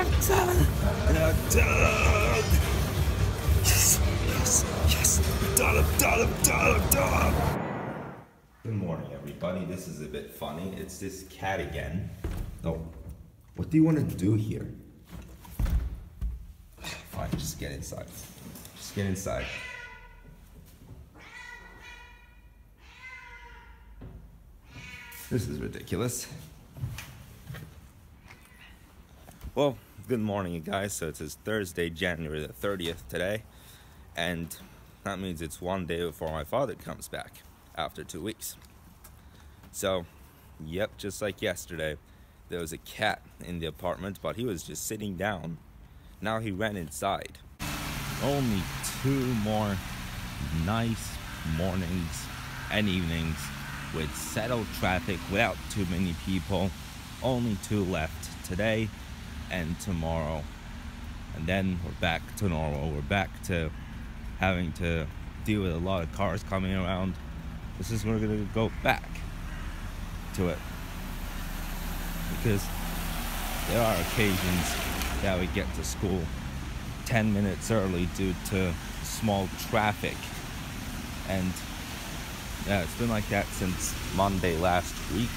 Yes, yes, yes. I'm done, I'm done. Good morning, everybody. This is a bit funny. It's this cat again. No. What do you want to do here? Fine, just get inside. Just get inside. This is ridiculous. Well, good morning, you guys. So it's Thursday, January the 30th today, and that means it's one day before my father comes back after two weeks. So, yep, just like yesterday, there was a cat in the apartment, but he was just sitting down. Now he ran inside. Only two more nice mornings and evenings with settled traffic without too many people. Only two left today and tomorrow. And then we're back to normal. We're back to having to deal with a lot of cars coming around. This is where we're gonna go back to it. Because there are occasions that we get to school 10 minutes early due to small traffic. And yeah, it's been like that since Monday last week.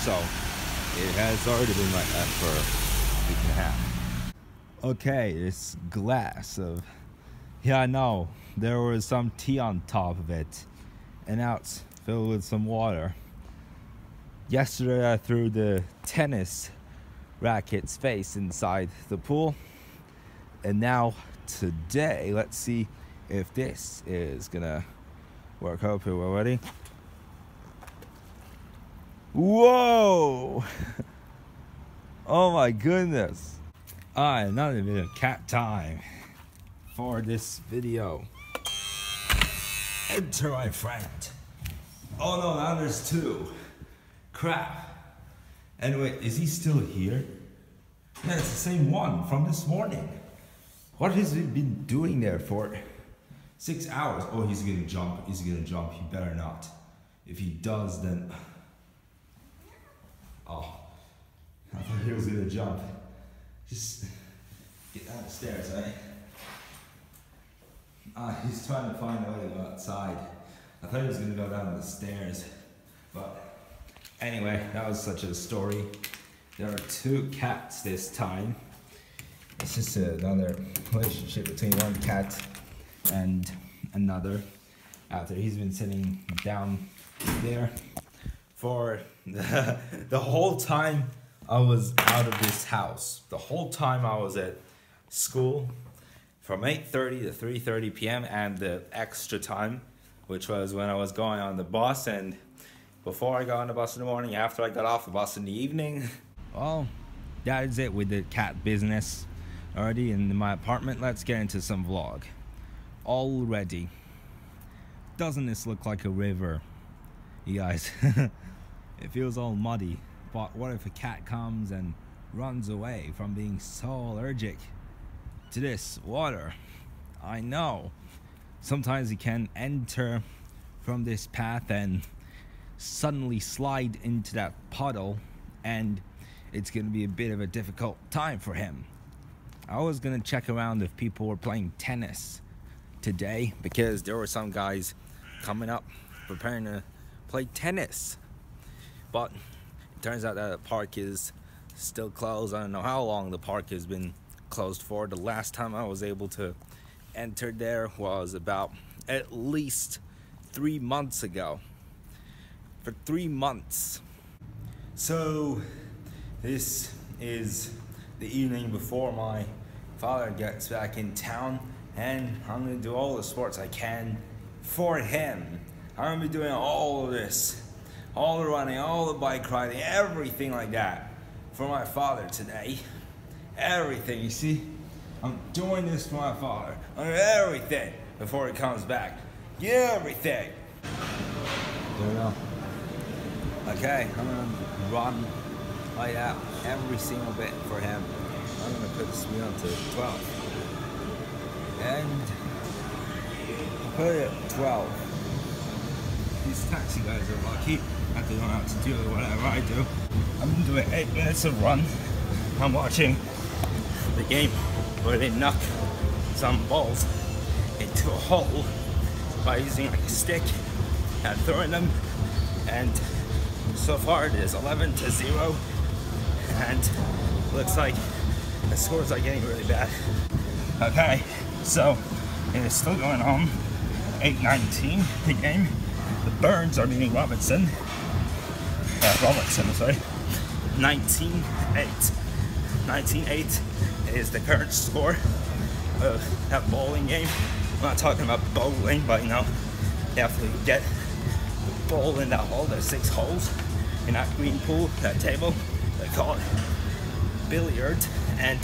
So it has already been like that for Okay, it's glass of yeah, I know. There was some tea on top of it. And now it's filled with some water. Yesterday I threw the tennis racket's face inside the pool. And now today, let's see if this is gonna work. Hope we're ready. Whoa! Oh my goodness. Ah, another bit of cat time for this video. Enter my friend. Oh no, now there's two. Crap. Anyway, is he still here? Yeah, it's the same one from this morning. What has he been doing there for six hours? Oh, he's gonna jump. He's gonna jump. He better not. If he does, then. Oh. I thought he was gonna jump. Just get down the stairs, eh? Ah, he's trying to find a way to go outside. I thought he was gonna go down the stairs, but anyway, that was such a story. There are two cats this time. It's just another relationship between one cat and another. After he's been sitting down there for the, the whole time I was out of this house. The whole time I was at school from 8.30 to 3.30 p.m. and the extra time, which was when I was going on the bus and before I got on the bus in the morning, after I got off the bus in the evening. Well, that is it with the cat business. Already in my apartment, let's get into some vlog. Already. Doesn't this look like a river? You guys, it feels all muddy. But what if a cat comes and runs away from being so allergic to this water? I know. Sometimes he can enter from this path and suddenly slide into that puddle and it's going to be a bit of a difficult time for him. I was going to check around if people were playing tennis today because there were some guys coming up preparing to play tennis. But turns out that the park is still closed. I don't know how long the park has been closed for. The last time I was able to enter there was about at least three months ago. For three months. So, this is the evening before my father gets back in town, and I'm gonna do all the sports I can for him. I'm gonna be doing all of this all the running, all the bike riding, everything like that for my father today. Everything, you see? I'm doing this for my father. I'm everything before he comes back. Everything. There we go. Okay, I'm gonna run like that every single bit for him. I'm gonna put the speed on to 12. And put it at 12 these taxi guys are lucky they don't have to do whatever I do. I'm doing eight minutes of run. I'm watching the game where they knock some balls into a hole by using like a stick and throwing them. And so far it is 11 to 0 and looks like the scores are getting really bad. Okay so it is still going on. 8-19 the game the Burns are beating Robinson. Uh, Robertson sorry. 19-8 19-8 is the current score of that bowling game. I'm not talking about bowling but you know to get the ball in that hole. There's six holes in that green pool that table. They call it billiard. And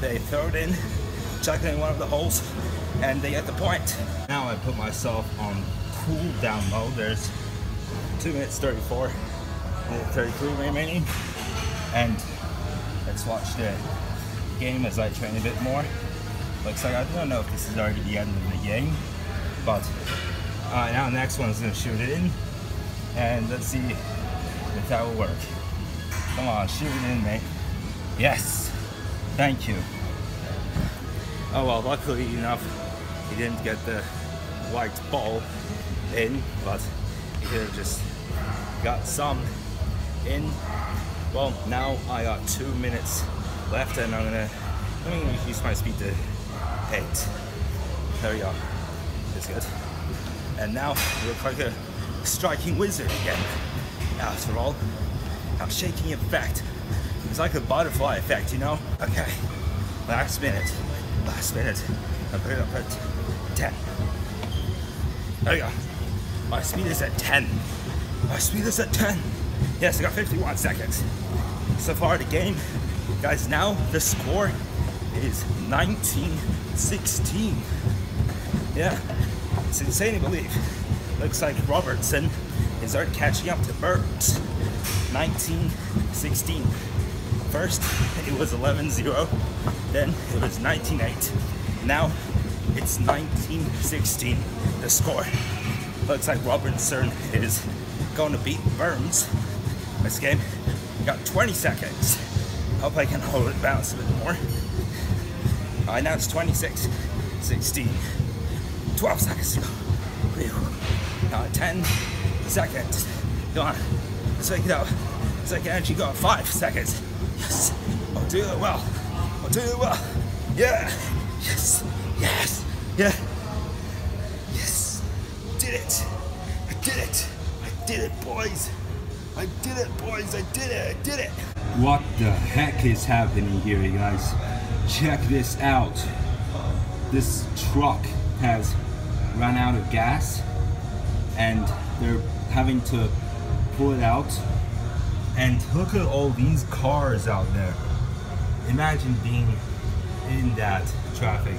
they throw it in chuck it in one of the holes and they get the point. Now I put myself on cool down mode there's 2 minutes 34 33 remaining. And let's watch the game as I train a bit more. Looks like I don't know if this is already the end of the game but uh, now next one's gonna shoot it in. And let's see if that will work. Come on shoot it in mate. Yes! Thank you. Oh well luckily enough he didn't get the white ball in but he could have just got some in. Well, now I got two minutes left and I'm gonna, let me use my speed to eight. There we go. It's good. And now I look like a striking wizard again. After all, I'm shaking effect. It's like a butterfly effect, you know? Okay, last minute, last minute. I put it up at 10. There we go. My speed is at 10. My speed is at 10. Yes, I got 51 seconds. So far the game, guys, now the score is 19-16. Yeah, it's insane to believe. Looks like Robertson is already catching up to Burns. 19-16. First, it was 11-0, then it was 19-8. Now, it's 19-16, the score. Looks like Robertson is going to beat Burns this game. Got 20 seconds. Hope I can hold it balance a bit more. Uh, now it's 26, 16, 12 seconds to go. Now 10 seconds. Go on. Let's make it up. Let's make energy go. Five seconds. Yes. I'll do it well. I'll do it well. Yeah. Yes. Yes. Yeah. Did it. I did it. I did it, boys. I did it, boys. I did it. I did it. What the heck is happening here, you guys? Check this out. This truck has run out of gas and they're having to pull it out. And look at all these cars out there. Imagine being in that traffic.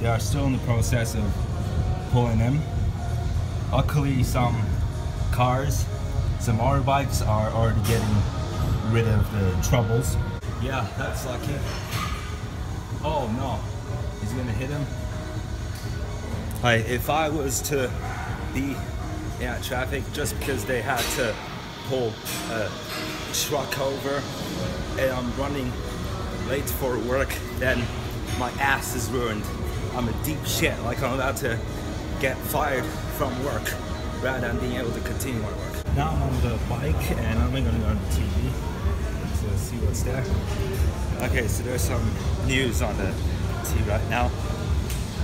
They are still in the process of pulling them. Luckily, some cars, some motorbikes are already getting rid of the troubles. Yeah, that's lucky. Oh no, he's gonna hit him. Like if I was to be in traffic just because they had to pull a truck over and I'm running late for work, then my ass is ruined. I'm a deep shit, like I'm about to get fired from work rather than being able to continue my work. Now I'm on the bike and I'm gonna go on the TV to see what's there. Okay, so there's some news on the TV right now.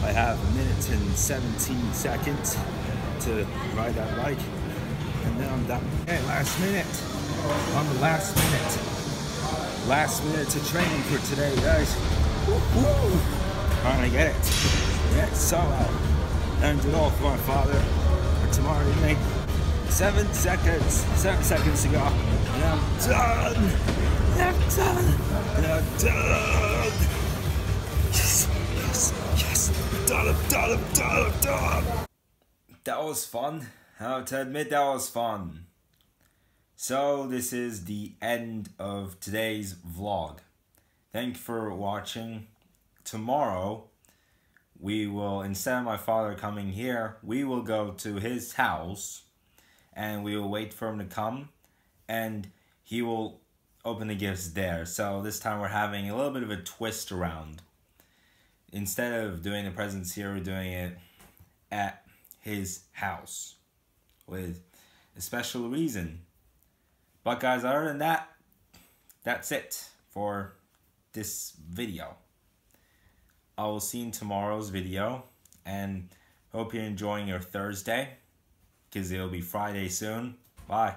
I have a minute and 17 seconds to ride that bike and then I'm done. Okay, last minute. On the last minute. Last minute to training for today, guys. Woo! Finally get it. Yeah, so I learned it all from my father for tomorrow evening. Seven seconds, seven seconds to go. And I'm done. And I'm done. And I'm done. Yes, yes, yes. Done, done, done, I'm done. That was fun. I have to admit that was fun. So this is the end of today's vlog. Thank you for watching. Tomorrow we will instead of my father coming here we will go to his house and we will wait for him to come and he will open the gifts there. So this time we're having a little bit of a twist around. Instead of doing the presents here, we're doing it at his house with a special reason. But guys, other than that, that's it for this video. I will see you in tomorrow's video and hope you're enjoying your Thursday because it'll be Friday soon. Bye.